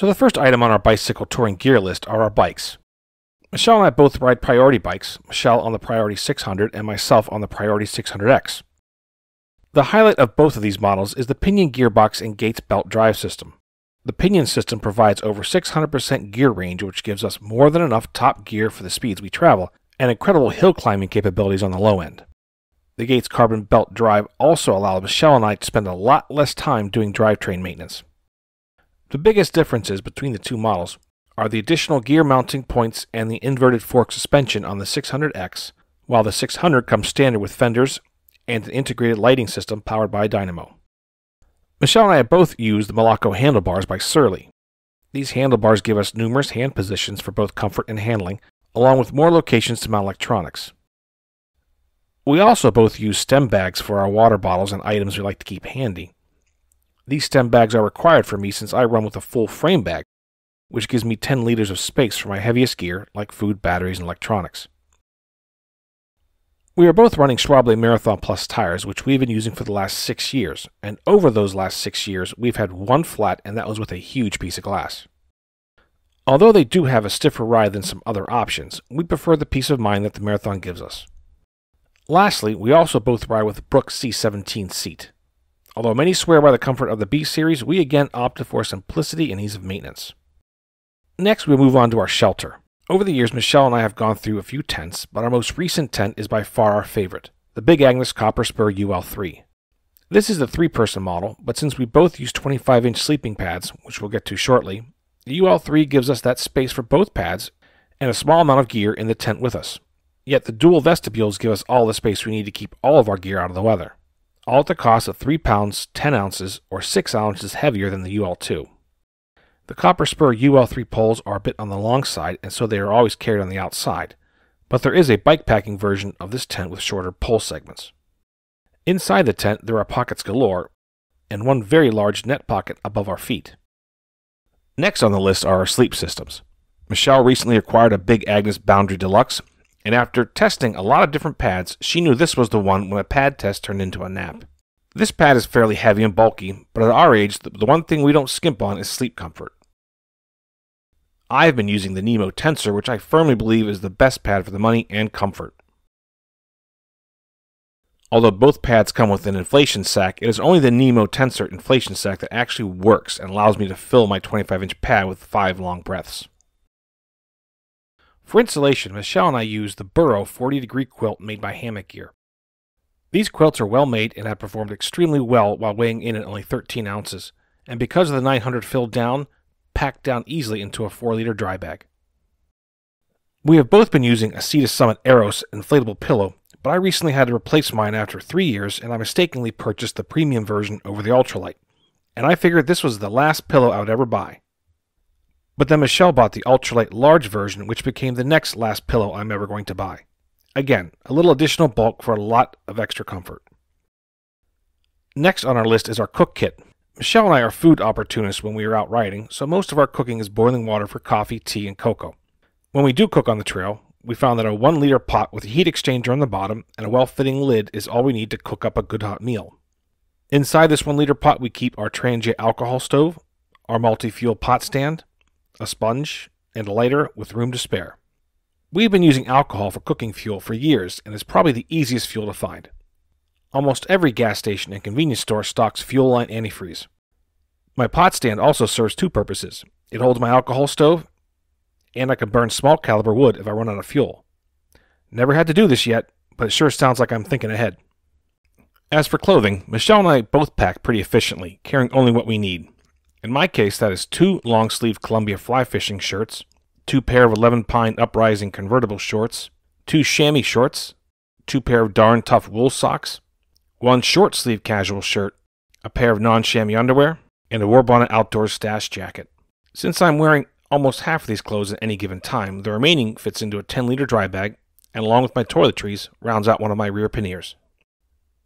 So the first item on our bicycle touring gear list are our bikes. Michelle and I both ride Priority bikes, Michelle on the Priority 600 and myself on the Priority 600X. The highlight of both of these models is the pinion gearbox and Gates belt drive system. The pinion system provides over 600% gear range, which gives us more than enough top gear for the speeds we travel, and incredible hill climbing capabilities on the low end. The Gates carbon belt drive also allows Michelle and I to spend a lot less time doing drivetrain maintenance. The biggest differences between the two models are the additional gear mounting points and the inverted fork suspension on the 600X, while the 600 comes standard with fenders and an integrated lighting system powered by a dynamo. Michelle and I both use the Moloko handlebars by Surly. These handlebars give us numerous hand positions for both comfort and handling, along with more locations to mount electronics. We also both use stem bags for our water bottles and items we like to keep handy. These stem bags are required for me since I run with a full frame bag, which gives me 10 liters of space for my heaviest gear like food, batteries, and electronics. We are both running Schwalbe Marathon Plus tires, which we've been using for the last six years, and over those last six years, we've had one flat, and that was with a huge piece of glass. Although they do have a stiffer ride than some other options, we prefer the peace of mind that the Marathon gives us. Lastly, we also both ride with Brooks C17 seat. Although many swear by the comfort of the B series, we again opted for simplicity and ease of maintenance. Next, we move on to our shelter. Over the years, Michelle and I have gone through a few tents, but our most recent tent is by far our favorite, the Big Agnes Copper Spur UL3. This is the three person model, but since we both use 25 inch sleeping pads, which we'll get to shortly, the UL3 gives us that space for both pads and a small amount of gear in the tent with us. Yet the dual vestibules give us all the space we need to keep all of our gear out of the weather, all at the cost of 3 pounds 10 ounces or 6 ounces heavier than the UL2. The Copper Spur UL3 poles are a bit on the long side, and so they are always carried on the outside, but there is a bike packing version of this tent with shorter pole segments. Inside the tent, there are pockets galore, and one very large net pocket above our feet. Next on the list are our sleep systems. Michelle recently acquired a Big Agnes Boundary Deluxe, and after testing a lot of different pads, she knew this was the one when a pad test turned into a nap. This pad is fairly heavy and bulky, but at our age, the one thing we don't skimp on is sleep comfort. I've been using the Nemo Tensor, which I firmly believe is the best pad for the money and comfort. Although both pads come with an inflation sack, it is only the Nemo Tensor inflation sack that actually works and allows me to fill my 25 inch pad with five long breaths. For insulation, Michelle and I use the Burrow 40 degree quilt made by Hammock Gear. These quilts are well made and have performed extremely well while weighing in at only 13 ounces, and because of the 900 filled down, packed down easily into a 4 liter dry bag. We have both been using a Sea to Summit Aeros inflatable pillow, but I recently had to replace mine after three years and I mistakenly purchased the premium version over the ultralight, and I figured this was the last pillow I would ever buy. But then Michelle bought the ultralight large version, which became the next last pillow I'm ever going to buy. Again, a little additional bulk for a lot of extra comfort. Next on our list is our cook kit, Michelle and I are food opportunists when we are out riding, so most of our cooking is boiling water for coffee, tea, and cocoa. When we do cook on the trail, we found that a 1 liter pot with a heat exchanger on the bottom and a well fitting lid is all we need to cook up a good hot meal. Inside this 1 liter pot, we keep our Trangia alcohol stove, our multi fuel pot stand, a sponge, and a lighter with room to spare. We've been using alcohol for cooking fuel for years, and it's probably the easiest fuel to find. Almost every gas station and convenience store stocks fuel line antifreeze. My pot stand also serves two purposes. It holds my alcohol stove, and I can burn small caliber wood if I run out of fuel. Never had to do this yet, but it sure sounds like I'm thinking ahead. As for clothing, Michelle and I both pack pretty efficiently, carrying only what we need. In my case, that is two long sleeve Columbia fly fishing shirts, two pair of 11 pine uprising convertible shorts, two chamois shorts, two pair of darn tough wool socks, one short sleeve casual shirt, a pair of non chamois underwear, and a Warbonnet Outdoors stash jacket. Since I'm wearing almost half of these clothes at any given time, the remaining fits into a 10 liter dry bag, and along with my toiletries, rounds out one of my rear panniers.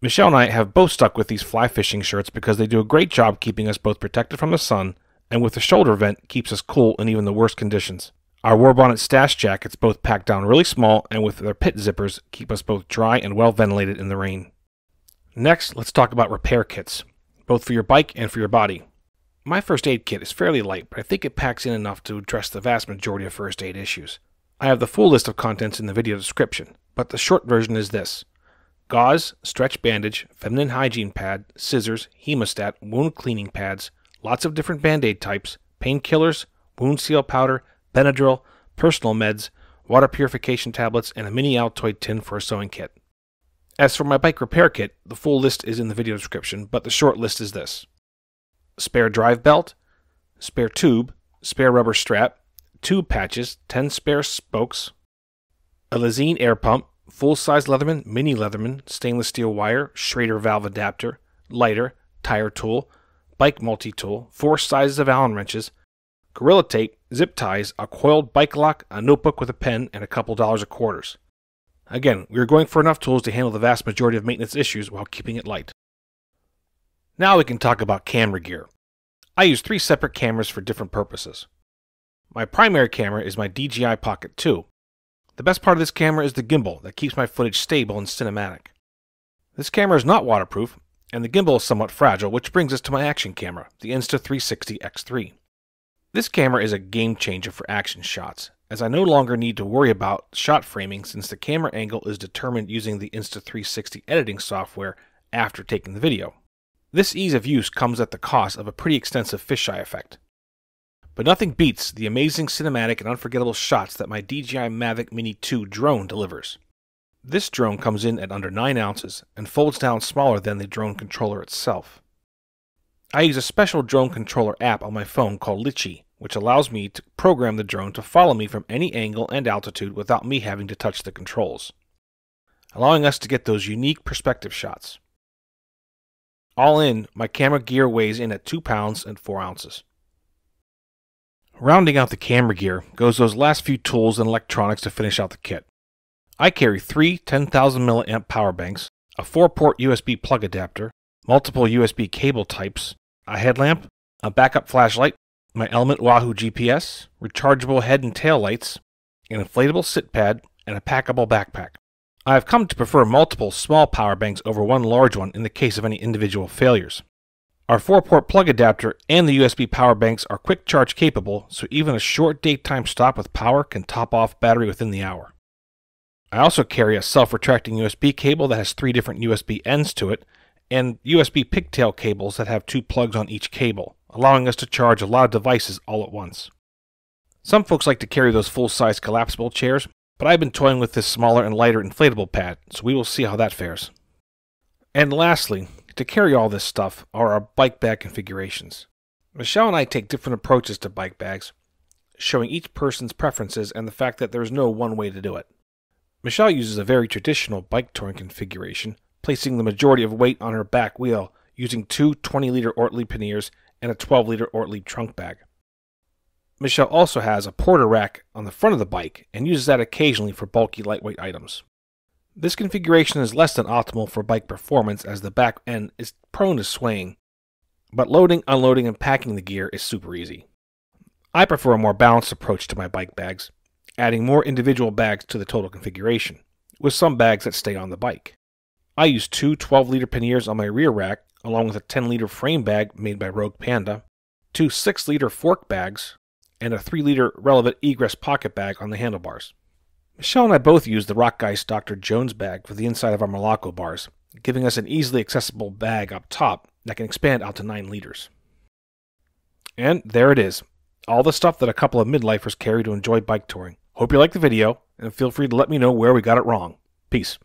Michelle and I have both stuck with these fly fishing shirts because they do a great job keeping us both protected from the sun, and with the shoulder vent, keeps us cool in even the worst conditions. Our Warbonnet stash jackets both pack down really small, and with their pit zippers, keep us both dry and well ventilated in the rain. Next, let's talk about repair kits, both for your bike and for your body. My first aid kit is fairly light, but I think it packs in enough to address the vast majority of first aid issues. I have the full list of contents in the video description, but the short version is this gauze, stretch bandage, feminine hygiene pad, scissors, hemostat, wound cleaning pads, lots of different band aid types, painkillers, wound seal powder, Benadryl, personal meds, water purification tablets, and a mini Altoid tin for a sewing kit. As for my bike repair kit, the full list is in the video description, but the short list is this spare drive belt, spare tube, spare rubber strap, tube patches, 10 spare spokes, a Lezyne air pump, full size Leatherman, mini Leatherman, stainless steel wire, Schrader valve adapter, lighter, tire tool, bike multi tool, four sizes of Allen wrenches, Gorilla tape, zip ties, a coiled bike lock, a notebook with a pen, and a couple dollars of quarters. Again, we are going for enough tools to handle the vast majority of maintenance issues while keeping it light. Now we can talk about camera gear. I use three separate cameras for different purposes. My primary camera is my DJI Pocket 2. The best part of this camera is the gimbal that keeps my footage stable and cinematic. This camera is not waterproof, and the gimbal is somewhat fragile, which brings us to my action camera, the Insta360 X3. This camera is a game changer for action shots, as I no longer need to worry about shot framing since the camera angle is determined using the Insta360 editing software after taking the video. This ease of use comes at the cost of a pretty extensive fisheye effect. But nothing beats the amazing cinematic and unforgettable shots that my DJI Mavic Mini 2 drone delivers. This drone comes in at under 9 ounces and folds down smaller than the drone controller itself. I use a special drone controller app on my phone called Litchi, which allows me to program the drone to follow me from any angle and altitude without me having to touch the controls, allowing us to get those unique perspective shots. All in, my camera gear weighs in at 2 pounds and 4 ounces. Rounding out the camera gear goes those last few tools and electronics to finish out the kit. I carry three 10,000 milliamp power banks, a 4 port USB plug adapter, multiple USB cable types, a headlamp, a backup flashlight, my Element Wahoo GPS, rechargeable head and tail lights, an inflatable sit pad, and a packable backpack. I have come to prefer multiple small power banks over one large one in the case of any individual failures. Our 4-port plug adapter and the USB power banks are quick charge capable, so even a short daytime stop with power can top off battery within the hour. I also carry a self-retracting USB cable that has three different USB ends to it, and USB pigtail cables that have two plugs on each cable, allowing us to charge a lot of devices all at once. Some folks like to carry those full-size collapsible chairs, but I've been toying with this smaller and lighter inflatable pad, so we will see how that fares. And lastly, to carry all this stuff are our bike bag configurations. Michelle and I take different approaches to bike bags, showing each person's preferences and the fact that there is no one way to do it. Michelle uses a very traditional bike touring configuration, placing the majority of weight on her back wheel using two 20 liter Ortlieb panniers and a 12 liter Ortlieb trunk bag. Michelle also has a porter rack on the front of the bike and uses that occasionally for bulky lightweight items. This configuration is less than optimal for bike performance as the back end is prone to swaying, but loading, unloading, and packing the gear is super easy. I prefer a more balanced approach to my bike bags, adding more individual bags to the total configuration, with some bags that stay on the bike. I use two 12 liter panniers on my rear rack, along with a 10 liter frame bag made by Rogue Panda, two 6 liter fork bags, and a 3 liter Revelate egress pocket bag on the handlebars. Michelle and I both use the Rockgeist Dr. Jones bag for the inside of our Moloko bars, giving us an easily accessible bag up top that can expand out to 9 liters. And there it is, all the stuff that a couple of midlifers carry to enjoy bike touring. Hope you liked the video, and feel free to let me know where we got it wrong. Peace.